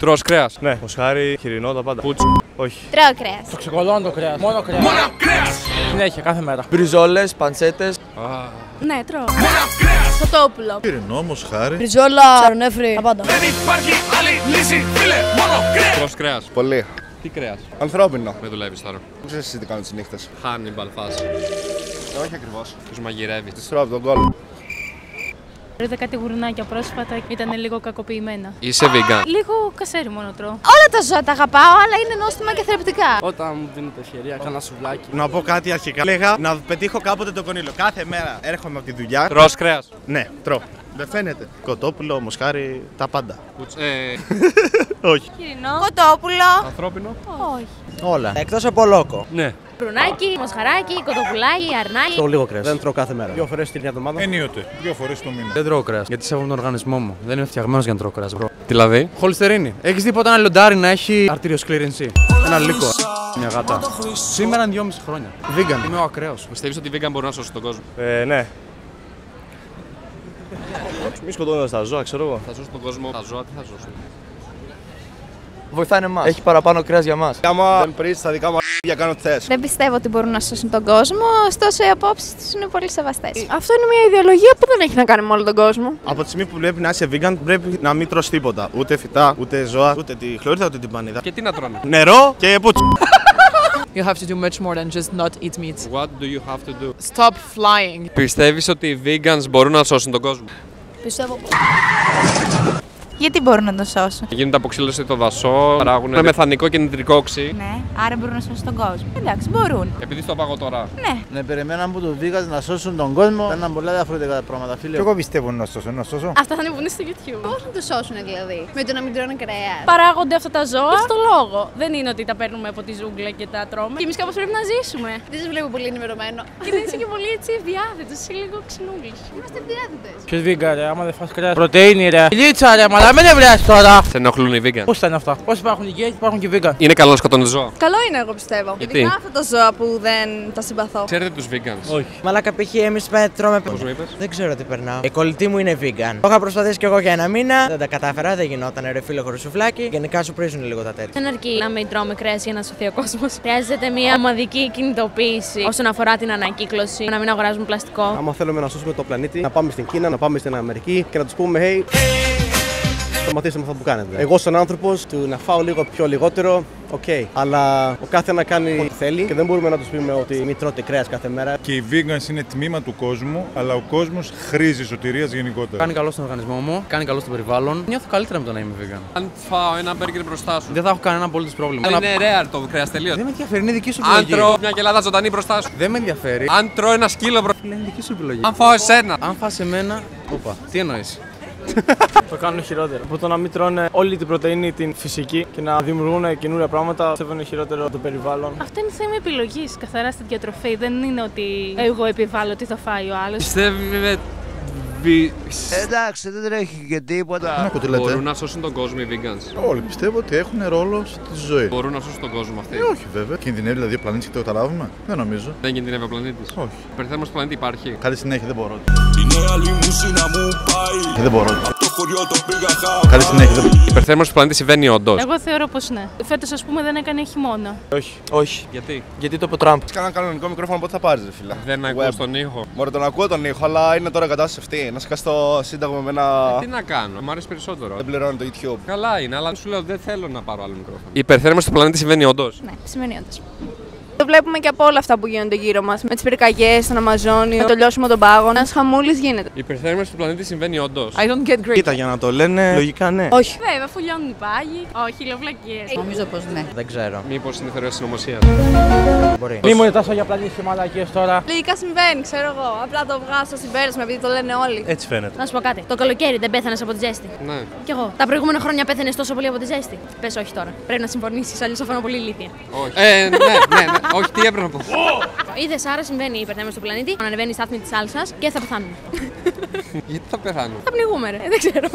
Τρώ κρέας. Ναι, μοσχάρι, χοιρινό, τα πάντα. Πούτσο. Όχι. Τρώω κρέας. Το ξεκολώνω το κρέας. Μόνο κρέας. Συνέχεια, κάθε μέρα. Μπριζόλες, παντσέτε. Ναι, τρώω. Κοτόπουλο. Χοιρινό, μοσχάρι. Μπριζόλα, σαρονέφρι, τα πάντα. Τρώ κρέας. Πολύ. Τι κρέας; Ανθρώπινο. Με δουλεύει τώρα. Δεν ξέρεις εσύ τι κάνω τι νύχτες. Χάνιμπαλ φάση. Όχι ακριβώς. Τους μαγειρεύεις. Τη τρώω από τον κόλλο. Είδα κάτι γουρνάκια πρόσφατα, ήταν λίγο κακοποιημένα. Είσαι vegan. Λίγο κασέρι μόνο τρώω. Όλα τα ζώα τα αγαπάω, αλλά είναι νόστιμα και θρεπτικά. Όταν μου δίνετε ευκαιρία, κάνα σουβλάκι. Να πω κάτι αρχικά. Λέγα να πετύχω κάποτε το κονίλο. Κάθε μέρα έρχομαι από τη δουλειά. Τρώ κρέας. Ναι, τρώω. Δεν φαίνεται. Κοτόπουλο, μοσχάρι, τα πάντα. Ε, Όχι. Χοιρινό. Κοτόπουλο. ανθρώπινο. Όχι. Όλα. Εκτός από λόκο. Ναι. Προυνάκι, μοσχαράκι, κοτοπουλάκι, αρνάκι. Το λίγο κρέας. Δεν τρώω κάθε μέρα. Δύο φορές την εβδομάδα. Ενίοτε. Δύο φορές το μήνα. Δεν τρώω κρέας. Γιατί σέβομαι τον οργανισμό μου. Δεν είμαι φτιαγμένος για να τρώω κρέας, bro. Δηλαδή; Χολυστερίνη. Έχεις δει ποτέ ένα λιοντάρι να έχει αρτηριοσκλήρινση. Ένα λύκο. Μια γάτα. Σήμερα είναι δυόμιση χρόνια. Vegan. Είμαι ο ακραίος. Πιστεύεις ότι οι vegan μπορούν να σώσουν τον κόσμο; Ε, ναι. Μη σκοτώνοντα τα ζώα, ξέρω εγώ. Θα σώσουν τον κόσμο. Τα ζώα τι θα σώσουν; Βοηθάνε εμάς. Έχει παραπάνω κρέας για μα. Άμα δεν πρίσει τα δικά μου για κάνω τι θες. Δεν πιστεύω ότι μπορούν να σώσουν τον κόσμο, ωστόσο οι απόψεις τους είναι πολύ σεβαστές. Αυτό είναι μια ιδεολογία που δεν έχει να κάνει με όλο τον κόσμο. Από τη στιγμή που πρέπει να είσαι vegan, πρέπει να μην τρως τίποτα. Ούτε φυτά, ούτε ζώα, ούτε τη χλωρίδα, ούτε την πανίδα. Και τι να τρώνε; Νερό και πούτσο. You have to do much more than just not eat meat. What do you have to do; Stop flying. Πιστεύεις ότι οι vegans μπορούν να σώσουν τον κόσμο; Πιστεύω. Γιατί μπορούν να τον σώσουν; Γίνεται αποξήλωση των δασών, παράγουν μεθανικό και νητρικό οξύ. Ναι, άρα μπορούν να σώσουν τον κόσμο. Εντάξει, μπορούν. Επειδή στο πάγω τώρα. Ναι, περιμέναν από του βίγας να σώσουν τον κόσμο. Ήταν πολλά διαφορετικά πράγματα, φίλε. εγώ πιστεύω να σώσω, να σώσω. Αυτά θα ανεβούν στο YouTube. Πώς να το σώσουν δηλαδή, με το να μην τρώνε κρέας. Παράγονται αυτά τα ζώα στο λόγο. Δεν είναι ότι τα παίρνουμε από τη ζούγκλα και τα τρώμε. Και εμείς κάπως πρέπει να ζήσουμε. Δεν σας βλέπω πολύ ενημερωμένο. και δεν είσαι και πολύ έτσι ευδιάθετος, είσαι λίγο ξυνούλη. Είμαστε διάθετε. Ποιος vegan, ρε, άμα δεν φας κρέας. Πρωτεΐνη, ρε. Λίτσα, ρε, μα μην ευρεάσει τώρα. Σε ενοχλούν οι vegan. Πώς ήταν αυτά. Όπως υπάρχουν οι γκέι, υπάρχουν και οι vegan; Είναι καλό να σκοτώνεις ζώα. Καλό είναι, εγώ πιστεύω. Γιατί; Ειδικά αυτά τα ζώα που δεν τα συμπαθώ. Ξέρετε τους vegans. Όχι. Μαλάκα π.χ. εμείς τρώμε. Πώς μου είπες; Δεν ξέρω τι περνάω. Η κολλητή μου είναι vegan. Το είχα προσπαθήσει κι εγώ για ένα μήνα. Δεν τα κατάφερα, δεν γινόταν ρε φίλο χωρίς σουφλάκι. Γενικά σου πρήζουν λίγο τα τέτοια. Δεν αρκεί να μην τρώμε κρέας για να σωθεί ο κόσμος. Χρειάζεται μια ομαδική κινητοποίηση όσον αφορά την ανακύκλωση, να μην αγοράζουμε πλαστικό. Άμα θέλουμε να σώσουμε το πλανήτη, να πάμε στην Κίνα, να πάμε στην Αμερική και να τους πούμε, hey, σταματήστε με αυτό που κάνετε. Εγώ, σαν άνθρωπος, του να φάω λίγο πιο λιγότερο, οκ. Αλλά ο κάθε να κάνει ό,τι θέλει και δεν μπορούμε να τους πούμε ότι μην τρώτε κρέας κάθε μέρα. Και οι vegans είναι τμήμα του κόσμου, αλλά ο κόσμος χρήζει σωτηρίας γενικότερα. Κάνει καλό στον οργανισμό μου, κάνει καλό στο περιβάλλον. Νιώθω καλύτερα με το να είμαι vegan. Αν φάω ένα μπέργκερ μπροστά σου. Δεν θα έχω κανένα απολύτως πρόβλημα. Αν είναι rare το κρέας τελείως. Δεν με ενδιαφέρει, είναι δική σου Αν επιλογή. τρώω μια γελάδα ζωντανή μπροστά σου. Δεν με ενδιαφέρει. Αν τρώω ένα σκύλο μπροστά Είναι δική σου επιλογή. Αν φάω εσένα. Αν φας εμένα. Όπα, τι εννοείς; Το κάνουν χειρότερο. Από το να μην τρώνε όλη την πρωτενη, την φυσική και να δημιουργούν καινούρια πράγματα, πιστεύω είναι χειρότερο το περιβάλλον. Αυτό είναι θέμα επιλογής καθαρά στη διατροφή. Δεν είναι ότι εγώ επιβάλλω τι θα φάει ο άλλος. Πιστεύετε Εντάξει, δεν τρέχει και τίποτα. Δεν ακούω τι λέτε; μπορούν να σώσουν τον κόσμο οι vegans. Όλοι πιστεύω ότι έχουν ρόλο στη ζωή. Μπορούν να σώσουν τον κόσμο αυτοί. Ε, όχι βέβαια. Κινδυνεύει δηλαδή ο πλανήτης και το καταλάβουμε. Δεν νομίζω. Δεν κινδυνεύει ο πλανήτης. Όχι. Υπερθέρμανση του πλανήτη υπάρχει. Καλή συνέχεια, δεν μπορώ. Η νέα λιμουσίνα μου πάει Ε, Δεν μπορώ. Απ' το χωριό το πήγα χα Καλή συνέχεια, δεν μπορώ. Η υπερθέρμανσης του πλανήτη συμβαίνει όντως. Εγώ θεωρώ πως ναι. Φέτος, ας πούμε, δεν έκανε χειμώνα. Όχι. Όχι. Γιατί; Γιατί το είπε ο Τραμπ. Κάνα κανονικό μικρόφωνο πότε θα πάρεις, ρε φίλα. δεν Web. ακούω τον ήχο. Μωρέ τον ακούω τον ήχο, αλλά είναι τώρα κατάσταση αυτή. Να σκάσει το σύνταγμα με ένα. Τι να κάνω, μου αρέσει περισσότερο. Δεν πληρώνει το YouTube. Καλά είναι, αλλά σου λέω δεν θέλω να πάρω άλλο μικρόφωνο. Η υπερθέρμανσης του πλανήτη συμβαίνει όντως. Ναι, σημαίνει όντως. Το βλέπουμε και από όλα αυτά που γίνονται γύρω μας. Με τις πυρκαγιές, τον Αμαζόνιο, με το λιώσιμο των πάγων. Ένας χαμούλης γίνεται. Η υπερθέρμανση του πλανήτη συμβαίνει όντως. I don't get great. Κοίτα, για να το λένε, λογικά ναι. Όχι. Βέβαια, φουλιώνουν οι πάγοι. Όχι, λεωβλακίες. Νομίζω πως ναι. Δεν ξέρω. Μήπως είναι θεωρία συνωμοσίας. Μπορεί. Μη μου ζητάς για πλανήτη και μαλακίες τώρα. Λογικά συμβαίνει, ξέρω εγώ. Απλά το βγάζω στο συμπέρασμα επειδή το λένε όλοι. Έτσι φαίνεται. Να σου πω κάτι. Το καλοκαίρι δεν πέθανες από τη ζέστη. Ναι. Κι εγώ. Τα προηγούμενα χρόνια πέθανε τόσο πολύ από τη ζέστη. Πες όχι τώρα. Πρέπει να συμφωνήσεις, αλλιώς θα φανώ πολύ ηλίθεια. Όχι. Ε, ναι, ναι, ναι. Όχι, τι έπρεπε να πω. Είδες, άρα συμβαίνει η υπερθέρμανση του πλανήτη. Ανεβαίνει η στάθμη της άλσας και θα πεθάνουμε. Γιατί θα πεθάνω; θα πνιγούμε, ρε. Δεν ξέρω.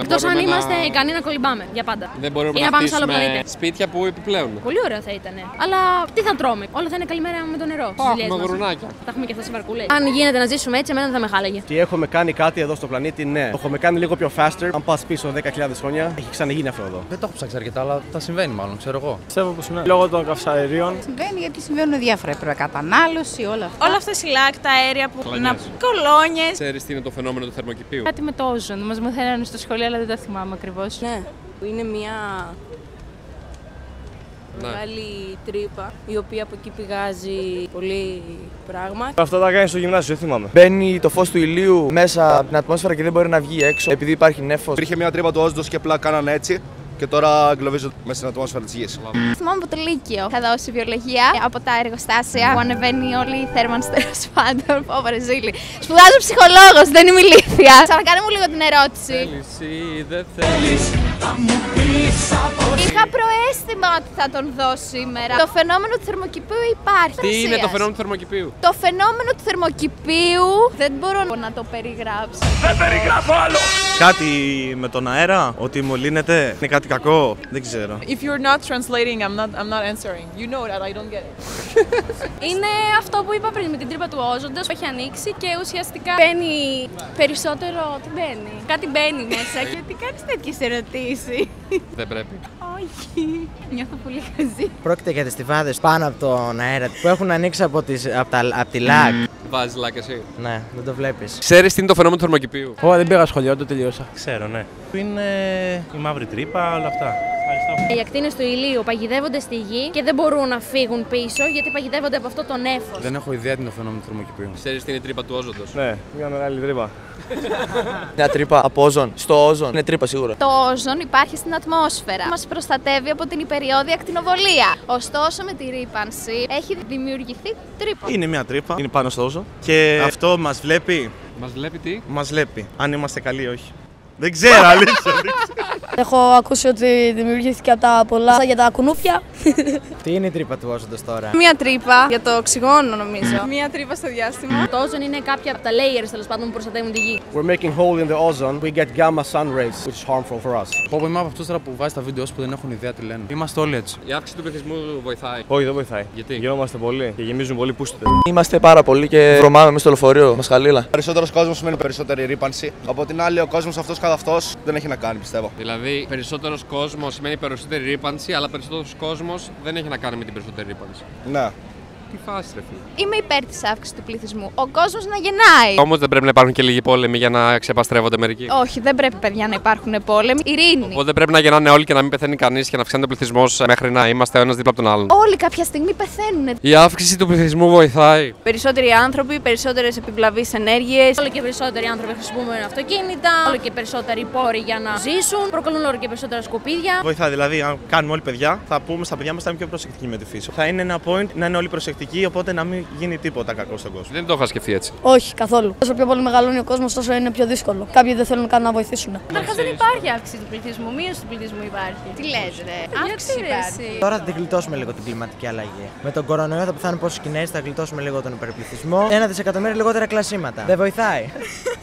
Εκτός αν Μπορούμε είμαστε να- ικανοί να κολυμπάμε για πάντα. Δεν μπορούμε Ή να, να πάμε σε άλλο χτίσουμε πλανήτη. σπίτια που επιπλέον. Πολύ ωραίο θα ήταν. Αλλά τι θα τρώμε; Όλα θα είναι καλημέρα με το νερό. στις Αχ, δουλειές με μας. γουρουνάκια. Θα έχουμε και αυτά σε βαρκούλες. Αν γίνεται να ζήσουμε έτσι, εμένα δεν θα με χάλαγε. Τι έχουμε κάνει κάτι εδώ στο πλανήτη, ναι. Το έχουμε κάνει λίγο πιο faster. Αν πας πίσω 10.000 χρόνια, έχει ξαναγίνει αυτό εδώ. Δεν το έχω ψάξει αρκετά, αλλά θα συμβαίνει μάλλον, ξέρω εγώ. Πιστεύω πως ναι. Λόγω των καυσαερίων. Συμβαίνει γιατί συμβαίνουν διάφορα. Έπρεπε κατανάλωση, όλα αυτά. Όλα αυτά οι λάκτα αέρια που. Κλονιές. να κολόνιες. Ξέρεις τι είναι το φαινόμενο του θερμοκηπίου; Κάτι με το όζον. Μας μαθαίνανε στο σχολείο, αλλά δεν το θυμάμαι ακριβώς. Ναι, είναι μια Ναι. μεγάλη τρύπα η οποία από εκεί πηγάζει πολύ πράγμα. Αυτό τα κάνει στο γυμνάσιο, δεν θυμάμαι. Μπαίνει το φως του ηλίου μέσα από την ατμόσφαιρα και δεν μπορεί να βγει έξω επειδή υπάρχει νέφος. Υπήρχε μια τρύπα του όζοντος και απλά κάνανε έτσι. Και τώρα εγκλωβίζω μέσα στην ατμόσφαιρα της γης. Θυμάμαι από το Λύκειο. Θα δώσει βιολογία από τα εργοστάσια που ανεβαίνει όλη η θέρμανση τέλο πάντων. Πω, Βραζίλη. Σπουδάζω ψυχολόγος, δεν είμαι ηλίθεια. Ξανακάνε μου λίγο την ερώτηση. Θέλεις ή δεν θέλεις; Είχα προαίσθημα ότι θα τον δω σήμερα. Το φαινόμενο του θερμοκηπίου υπάρχει. Τι είναι το Θερμοκρασίας. φαινόμενο του θερμοκηπίου; Το φαινόμενο του θερμοκηπίου δεν μπορώ να το περιγράψω. Κάτι με τον αέρα, ότι μολύνεται, είναι κάτι κακό, δεν ξέρω. If you're not translating, I'm not, I'm not answering. You know that I don't get it. Είναι αυτό που είπα πριν με την τρύπα του όζοντα που έχει ανοίξει και ουσιαστικά μπαίνει περισσότερο. Τι μπαίνει; Κάτι μπαίνει μέσα. και Γιατί κάνεις τέτοιες ερωτήσεις; Δεν πρέπει. Όχι. Νιώθω πολύ χαζή. Πρόκειται για τι στιβάδε πάνω από τον αέρα που έχουν ανοίξει από, τις, από, τα, από τη λάκ. Βάζεις λάκ εσύ. ναι, δεν το βλέπεις. Ξέρεις τι είναι το φαινόμενο του θερμοκηπίου; Εγώ δεν πήγα σχολείο, το τελειώσα. Ξέρω, ναι. Είναι η μαύρη τρύπα, όλα αυτά. Ευχαριστώ. Οι ακτίνες του ηλίου παγιδεύονται στη γη και δεν μπορούν να φύγουν πίσω γιατί παγιδεύονται από αυτό το νέφο. Δεν έχω ιδέα τι είναι το φαινόμενο του θερμοκηπίου. Ξέρεις τι είναι η τρύπα του όζοντος; Ναι, μια μεγάλη τρύπα. Μια τρύπα από όζον. Στο όζον είναι τρύπα σίγουρα. Το όζον υπάρχει στην ατμόσφαιρα. Μας προστατεύει από την υπεριόδια ακτινοβολία. Ωστόσο, με τη ρήπανση έχει δημιουργηθεί τρύπα. Είναι μια τρύπα, είναι πάνω στο όζον. Και αυτό μας βλέπει, Μας βλέπει τι; μας βλέπει. Αν είμαστε καλοί ή όχι. Δεν ξέρω, αλήθεια. Έχω ακούσει ότι δημιουργήθηκε από τα πολλά για τα κουνούπια. Τι είναι η τρύπα του όζοντος τώρα; Μια τρύπα για το οξυγόνο νομίζω. Μία τρύπα στο διάστημα. Το όζον είναι κάποια από τα layers τέλος πάντων που προστατεύουν τη γη. We're making hole in the ozone. We get gamma sun rays, which is harmful for us. Πω, πω, είμαι από αυτούς τώρα που βάζει τα βίντεο που δεν έχουν ιδέα τι λένε. Είμαστε όλοι έτσι. Η αύξηση του πληθυσμού βοηθάει. όχι, δεν βοηθάει. Γιατί; Γινόμαστε πολύ και γεμίζουν πολύ πούστιδε. Είμαστε πάρα πολύ και βρωμάμε μέσα στο λεωφορείο, μας χαλίλα. Περισσότερος κόσμος σημαίνει περισσότερη ρήπανση. Από την άλλη, ο κόσμος αυτός καθ' αυτός δεν έχει να κάνει, πιστεύω. Δηλαδή, περισσότερος κόσμος σημαίνει περισσότερη ρήπανση, αλλά περισσότερος κόσμος δεν έχει να κάνει με την περισσότερη ρήπανση. Ναι. Τι φάση, ρε φίλε. Είμαι υπέρ της αύξησης του πληθυσμού. Ο κόσμος να γεννάει. Όμως δεν πρέπει να υπάρχουν και λίγοι πόλεμοι για να ξεπαστρεύονται μερικοί. Όχι, δεν πρέπει παιδιά να υπάρχουν πόλεμοι. Ειρήνη. Οπότε πρέπει να γεννάνε όλοι και να μην πεθαίνει κανείς και να αυξάνεται ο πληθυσμός μέχρι να είμαστε ο ένας δίπλα από τον άλλον. Όλοι κάποια στιγμή πεθαίνουν. Η αύξηση του πληθυσμού βοηθάει. Περισσότεροι άνθρωποι, περισσότερες επιβλαβείς ενέργειες. Όλο και περισσότεροι άνθρωποι χρησιμοποιούν αυτοκίνητα, όλο και περισσότεροι πόροι για να ζήσουν, προκαλούν όλο και περισσότερα σκουπίδια. Βοηθάει, δηλαδή, αν κάνουμε όλοι παιδιά, θα πούμε στα παιδιά μας να είναι πιο προσεκτικοί με τη φύση. Θα είναι ένα point να είναι όλοι προσεκτικοί, οπότε να μην γίνει τίποτα κακό στον κόσμο. Δεν το είχα σκεφτεί έτσι. Όχι, καθόλου. Όσο πιο πολύ μεγαλώνει ο κόσμος, τόσο είναι πιο δύσκολο. Κάποιοι δεν θέλουν καν να βοηθήσουν. Καταρχάς δεν υπάρχει αύξηση του πληθυσμού. Μείωση του πληθυσμού υπάρχει. Τι λε, ρε; Αύξηση υπάρχει. Τώρα θα την γλιτώσουμε λίγο την κλιματική αλλαγή. Με τον κορονοϊό θα πεθάνουν πόσοι Κινέζοι, θα γλιτώσουμε λίγο τον υπερπληθυσμό. Ένα δισεκατομμύριο λιγότερα κλασίματα. Δεν βοηθάει.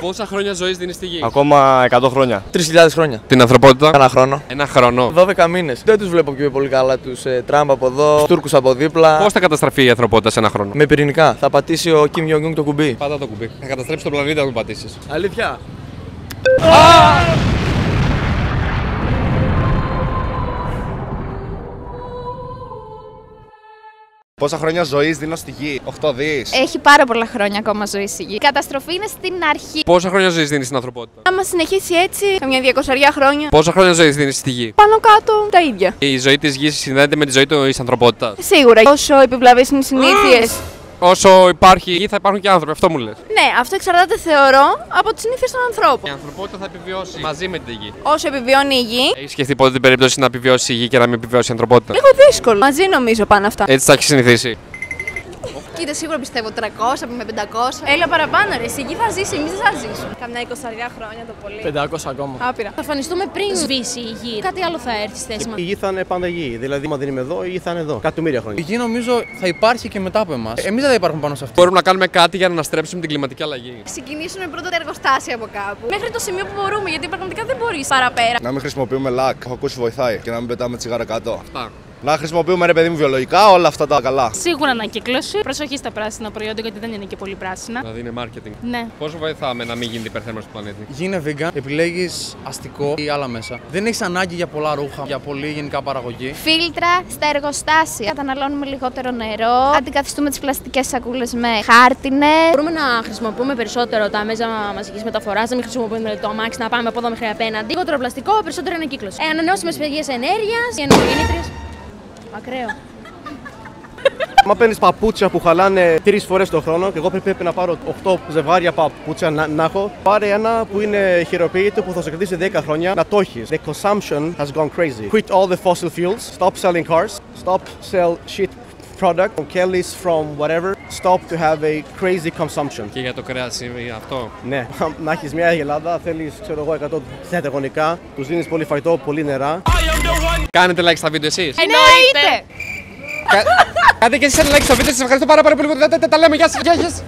Πόσα χρόνια ζωής δίνεις στη γη; Ακόμα 100 χρόνια. 3.000 χρόνια. Την ανθρωπότητα; Ένα χρόνο. Ένα χρόνο. 12 μήνες. Δεν τους βλέπω και πολύ καλά τους ε, Τραμπ από εδώ, τους Τούρκους από δίπλα. Πώς θα καταστραφεί η ανθρωπότητα σε ένα χρόνο. Με πυρηνικά. Θα πατήσει ο Kim Jong-un το κουμπί. Πάτα το κουμπί. Θα καταστρέψει τον πλανήτη να τον πατήσεις. Αλήθεια. Πόσα χρόνια ζωής δίνω στη γη, 8 δις. Έχει πάρα πολλά χρόνια ακόμα ζωή στη γη. Η καταστροφή είναι στην αρχή. Πόσα χρόνια ζωής δίνεις στην ανθρωπότητα; Άμα συνεχίσει έτσι, καμιά 200 χρόνια, Πόσα χρόνια ζωής δίνεις στη γη; πάνω κάτω τα ίδια. Η ζωή της γης συνδέεται με τη ζωή της ανθρωπότητας. Σίγουρα. Όσο επιβλαβείς είναι οι συνήθειε. Όσο υπάρχει γη, θα υπάρχουν και άνθρωποι. Αυτό μου λες. ναι, αυτό εξαρτάται, θεωρώ, από τις συνήθειες των Η ανθρώπων. ανθρωπότητα θα επιβιώσει μαζί με τη γη. Όσο επιβιώνει η γη, Έχεις σκεφτεί ποτέ την περίπτωση να επιβιώσει η γη και να μην επιβιώσει η ανθρωπότητα; λίγο δύσκολο. Μαζί νομίζω πάνε αυτά. Έτσι τα έχεις συνηθίσει; Κοίτα, σίγουρα πιστεύω 300 με 500. Έλα παραπάνω, ρε. Εσύ εκεί θα ζήσεις, εμείς δεν θα ζήσουμε. Καμιά 20 χρόνια το πολύ. 500 ακόμα. Άπειρα. Θα εμφανιστούμε πριν σβήσει η γη. Κάτι άλλο θα έρθει στη θέση μας. Η γη θα είναι πάντα γη. Δηλαδή, άμα δεν είμαι εδώ, η γη θα είναι εδώ. Εκατομμύρια Η χρόνια. γη νομίζω θα υπάρχει και μετά από εμάς. Εμείς δεν θα υπάρχουμε πάνω σε αυτή. Μπορούμε να κάνουμε κάτι για να αναστρέψουμε την κλιματική αλλαγή. Ξεκινήσουμε πρώτα τα εργοστάσια από κάπου. Μέχρι το σημείο που μπορούμε, γιατί πραγματικά δεν μπορείς παραπέρα. Να μην χρησιμοποιούμε λακ, έχω ακούσει βοηθάει και να μην πετάμε τσιγάρα κάτω. Αυτά. Να χρησιμοποιούμε ρε παιδί μου βιολογικά, όλα αυτά τα καλά. Σίγουρα ανακύκλωση. Προσοχή στα πράσινα προϊόντα, γιατί δεν είναι και πολύ πράσινα. Δηλαδή είναι marketing. Ναι. Πόσο βοηθάμε να μην γίνεται υπερθέρμανση του πλανήτη; Γίνε vegan, επιλέγεις αστικό ή άλλα μέσα. Δεν έχεις ανάγκη για πολλά ρούχα, για πολύ γενικά παραγωγή. Φίλτρα στα εργοστάσια. Καταναλώνουμε λιγότερο νερό. Αντικαθιστούμε τις πλαστικές σακούλες με χάρτινε. Μπορούμε να χρησιμοποιούμε περισσότερο τα μέσα μαζικής μεταφοράς, να μην χρησιμοποιούμε το αμάξι να πάμε από εδώ μέχρι απέναντι. Λιγότερο πλαστικό, περισσότερο ανακύκλωση. Ε, Ανανεώσιμες πηγές ενέργειας, οι ανεμογεννήτριε. Ακραίο. Μα παίρνεις παπούτσια που χαλάνε τρεις φορές το χρόνο και εγώ πρέπει να πάρω 8 ζευγάρια παπούτσια να, να έχω. Πάρε ένα που είναι χειροποίητο που θα σε κρατήσει 10 χρόνια να το έχεις. The consumption has gone crazy. Quit all the fossil fuels. Stop selling cars. Stop sell shit product from Kelly's from whatever. Stop to have a crazy consumption. Και για το κρέας αυτό. Ναι, να έχεις μια Ελλάδα, θέλεις ξέρω εγώ 100 τετραγωνικά, τους δίνεις πολύ φαγητό, πολύ νερά. Κάνετε like στα βίντεο εσείς. Εννοείται! Κάντε και εσείς ένα like στο βίντεο, σας ευχαριστώ πάρα πολύ που τα λέμε. Γεια σας, γεια σας.